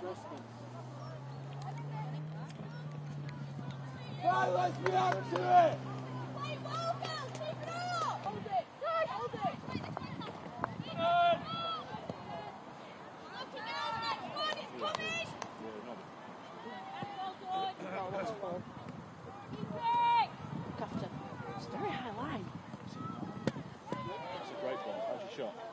Dai! Hold it! Hold it! Good! Shot?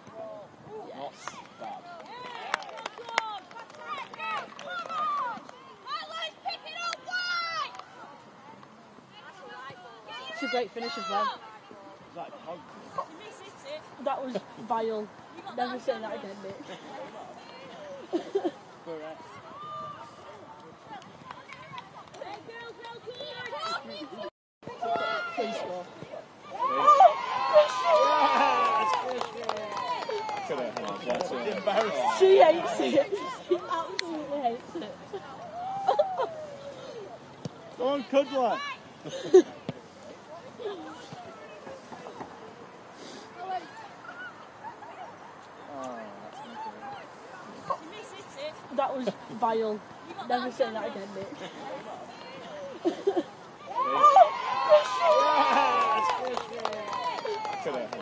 It's a great finish as well. That? That was vile. Never say that again, Mitch. Correct. Please score. Could have. That's it. Embarrassing. She hates it. She absolutely hates it. Go on, Cudler. that was vile. Never say that again, mate. oh,